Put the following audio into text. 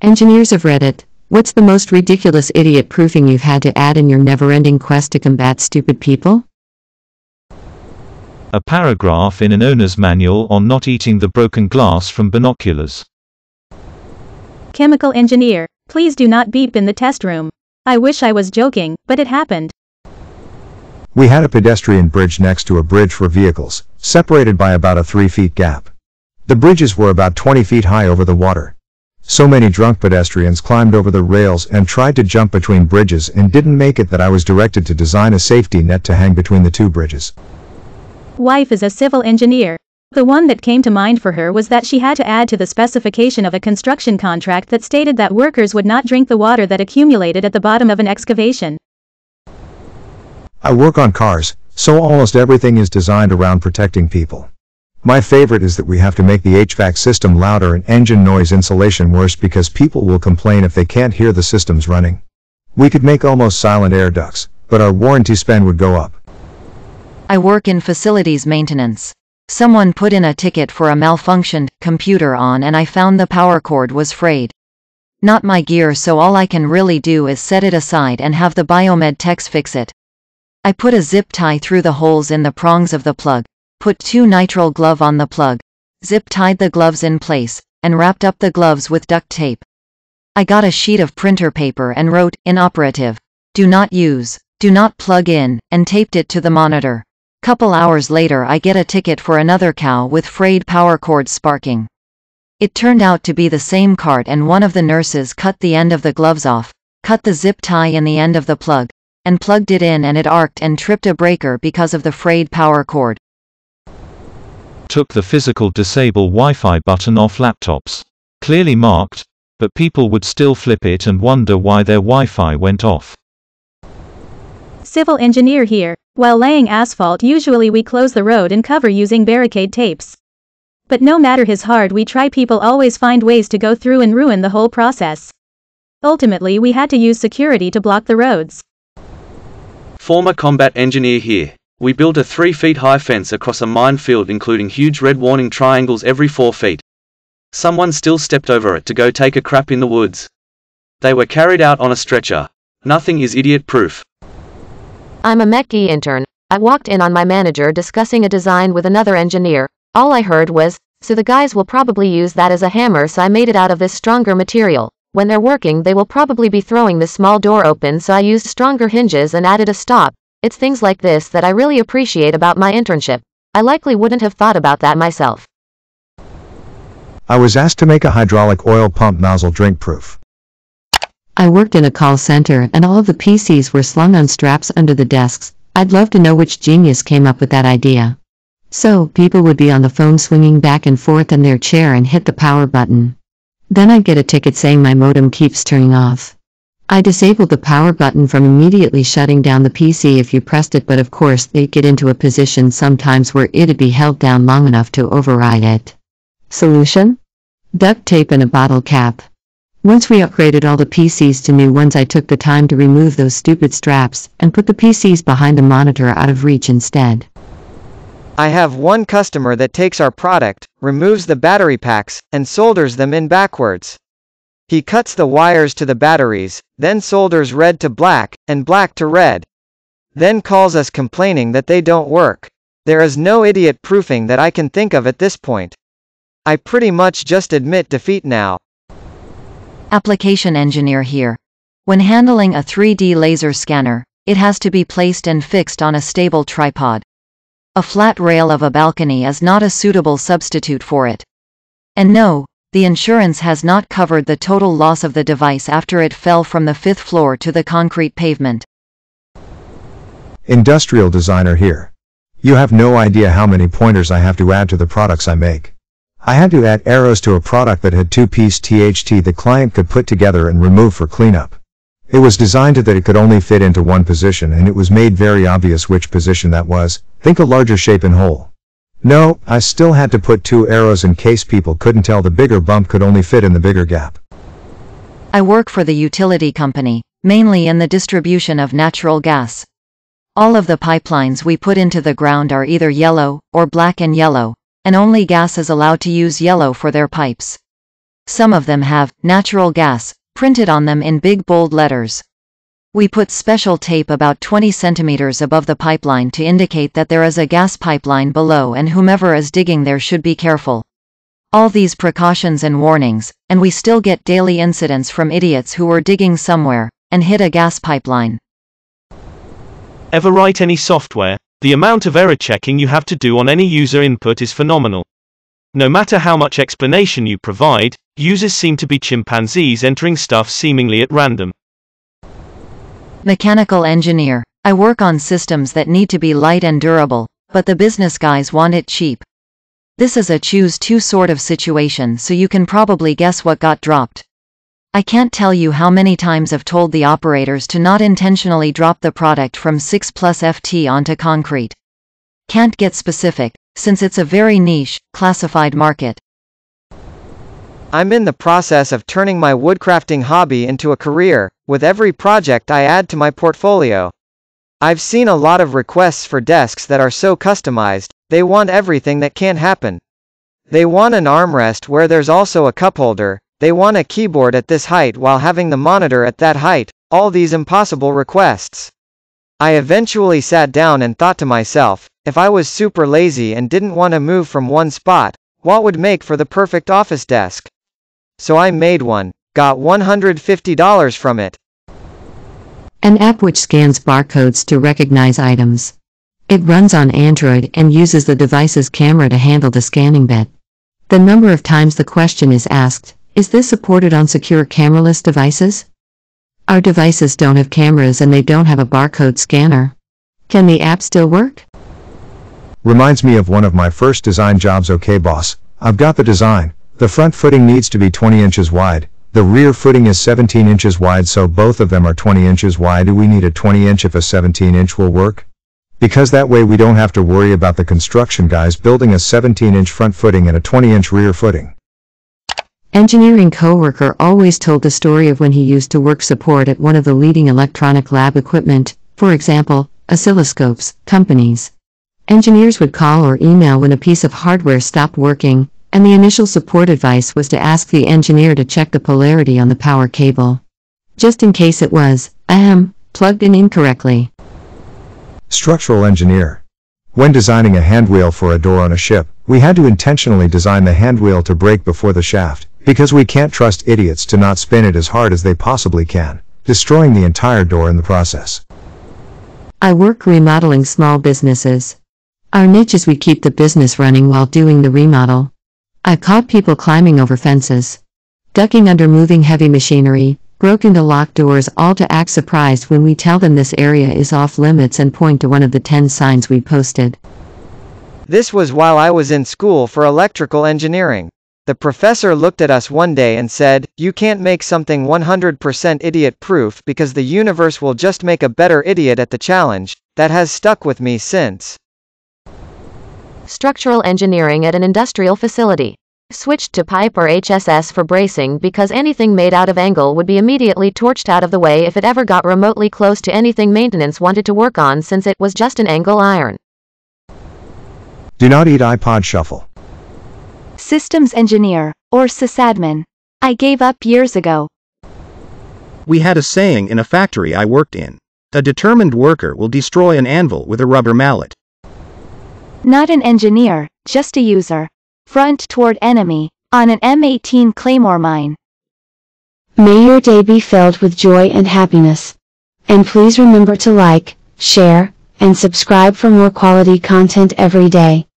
Engineers of Reddit, what's the most ridiculous idiot proofing you've had to add in your never ending quest to combat stupid people? A paragraph in an owner's manual on not eating the broken glass from binoculars. Chemical engineer, please do not beep in the test room. I wish I was joking, but it happened. We had a pedestrian bridge next to a bridge for vehicles, separated by about a 3 feet gap. The bridges were about 20 feet high over the water. So many drunk pedestrians climbed over the rails and tried to jump between bridges and didn't make it that I was directed to design a safety net to hang between the two bridges. Wife is a civil engineer. The one that came to mind for her was that she had to add to the specification of a construction contract that stated that workers would not drink the water that accumulated at the bottom of an excavation. I work on cars, so almost everything is designed around protecting people. My favorite is that we have to make the HVAC system louder and engine noise insulation worse because people will complain if they can't hear the systems running. We could make almost silent air ducts, but our warranty spend would go up. I work in facilities maintenance. Someone put in a ticket for a malfunctioned computer on and I found the power cord was frayed. Not my gear so all I can really do is set it aside and have the biomed techs fix it. I put a zip tie through the holes in the prongs of the plug, put two nitrile glove on the plug, zip tied the gloves in place, and wrapped up the gloves with duct tape. I got a sheet of printer paper and wrote, inoperative. Do not use, do not plug in, and taped it to the monitor. Couple hours later I get a ticket for another cow with frayed power cord sparking. It turned out to be the same cart and one of the nurses cut the end of the gloves off, cut the zip tie in the end of the plug, and plugged it in and it arced and tripped a breaker because of the frayed power cord took the physical disable Wi-Fi button off laptops. Clearly marked, but people would still flip it and wonder why their Wi-Fi went off. Civil engineer here. While laying asphalt usually we close the road and cover using barricade tapes. But no matter how hard we try people always find ways to go through and ruin the whole process. Ultimately we had to use security to block the roads. Former combat engineer here. We built a 3 feet high fence across a minefield including huge red warning triangles every 4 feet. Someone still stepped over it to go take a crap in the woods. They were carried out on a stretcher. Nothing is idiot-proof. I'm a MechE intern. I walked in on my manager discussing a design with another engineer. All I heard was, so the guys will probably use that as a hammer so I made it out of this stronger material. When they're working they will probably be throwing this small door open so I used stronger hinges and added a stop. It's things like this that I really appreciate about my internship. I likely wouldn't have thought about that myself. I was asked to make a hydraulic oil pump nozzle drink proof. I worked in a call center and all of the PCs were slung on straps under the desks. I'd love to know which genius came up with that idea. So, people would be on the phone swinging back and forth in their chair and hit the power button. Then I'd get a ticket saying my modem keeps turning off. I disabled the power button from immediately shutting down the PC if you pressed it but of course they'd get into a position sometimes where it'd be held down long enough to override it. Solution? Duct tape and a bottle cap. Once we upgraded all the PCs to new ones I took the time to remove those stupid straps and put the PCs behind the monitor out of reach instead. I have one customer that takes our product, removes the battery packs, and solders them in backwards. He cuts the wires to the batteries, then solders red to black, and black to red. Then calls us complaining that they don't work. There is no idiot proofing that I can think of at this point. I pretty much just admit defeat now. Application engineer here. When handling a 3D laser scanner, it has to be placed and fixed on a stable tripod. A flat rail of a balcony is not a suitable substitute for it. And no, the insurance has not covered the total loss of the device after it fell from the fifth floor to the concrete pavement. Industrial designer here. You have no idea how many pointers I have to add to the products I make. I had to add arrows to a product that had two-piece THT the client could put together and remove for cleanup. It was designed that it could only fit into one position and it was made very obvious which position that was, think a larger shape and hole. No, I still had to put two arrows in case people couldn't tell the bigger bump could only fit in the bigger gap. I work for the utility company, mainly in the distribution of natural gas. All of the pipelines we put into the ground are either yellow, or black and yellow, and only gas is allowed to use yellow for their pipes. Some of them have natural gas printed on them in big bold letters. We put special tape about 20 centimeters above the pipeline to indicate that there is a gas pipeline below and whomever is digging there should be careful. All these precautions and warnings, and we still get daily incidents from idiots who were digging somewhere and hit a gas pipeline. Ever write any software? The amount of error checking you have to do on any user input is phenomenal. No matter how much explanation you provide, users seem to be chimpanzees entering stuff seemingly at random. Mechanical engineer. I work on systems that need to be light and durable, but the business guys want it cheap. This is a choose two sort of situation so you can probably guess what got dropped. I can't tell you how many times I've told the operators to not intentionally drop the product from 6 plus FT onto concrete. Can't get specific, since it's a very niche, classified market. I'm in the process of turning my woodcrafting hobby into a career, with every project I add to my portfolio. I've seen a lot of requests for desks that are so customized, they want everything that can't happen. They want an armrest where there's also a cup holder, they want a keyboard at this height while having the monitor at that height, all these impossible requests. I eventually sat down and thought to myself, if I was super lazy and didn't want to move from one spot, what would make for the perfect office desk? So I made one, got $150 from it. An app which scans barcodes to recognize items. It runs on Android and uses the device's camera to handle the scanning bit. The number of times the question is asked, is this supported on secure cameraless devices? Our devices don't have cameras and they don't have a barcode scanner. Can the app still work? Reminds me of one of my first design jobs okay boss, I've got the design. The front footing needs to be 20 inches wide, the rear footing is 17 inches wide so both of them are 20 inches wide do we need a 20 inch if a 17 inch will work? Because that way we don't have to worry about the construction guys building a 17 inch front footing and a 20 inch rear footing. Engineering coworker always told the story of when he used to work support at one of the leading electronic lab equipment, for example, oscilloscopes, companies. Engineers would call or email when a piece of hardware stopped working, and the initial support advice was to ask the engineer to check the polarity on the power cable. Just in case it was, ahem, plugged in incorrectly. Structural engineer. When designing a handwheel for a door on a ship, we had to intentionally design the handwheel to break before the shaft. Because we can't trust idiots to not spin it as hard as they possibly can, destroying the entire door in the process. I work remodeling small businesses. Our niche is we keep the business running while doing the remodel. I've caught people climbing over fences, ducking under moving heavy machinery, broken the locked doors all to act surprised when we tell them this area is off limits and point to one of the 10 signs we posted. This was while I was in school for electrical engineering. The professor looked at us one day and said, You can't make something 100% idiot proof because the universe will just make a better idiot at the challenge. That has stuck with me since. Structural engineering at an industrial facility. Switched to pipe or HSS for bracing because anything made out of angle would be immediately torched out of the way if it ever got remotely close to anything maintenance wanted to work on since it was just an angle iron. Do not eat iPod shuffle. Systems engineer, or sysadmin. I gave up years ago. We had a saying in a factory I worked in. A determined worker will destroy an anvil with a rubber mallet. Not an engineer, just a user. Front toward enemy, on an M18 Claymore mine. May your day be filled with joy and happiness. And please remember to like, share, and subscribe for more quality content every day.